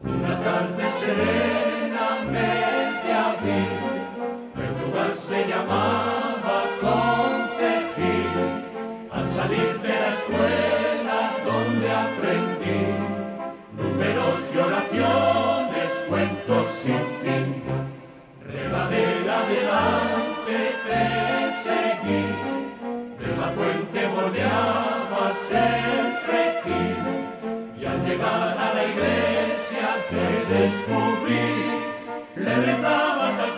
Una tarde serena mes de abril, el lugar se llamaba Concejil, al salir de la escuela, Soñaba ser prequín y al llegar a la iglesia te descubrí, le rezabas al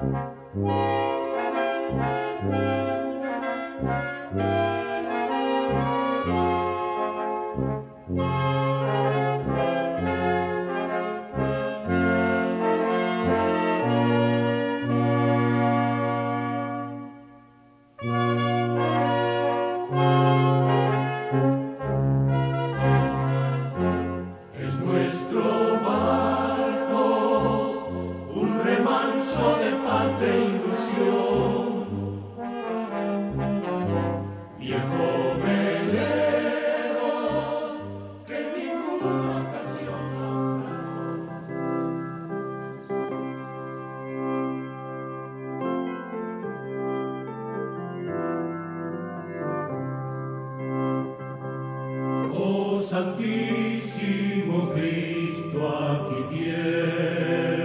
Thank you. Santísimo Cristo, aquí tienes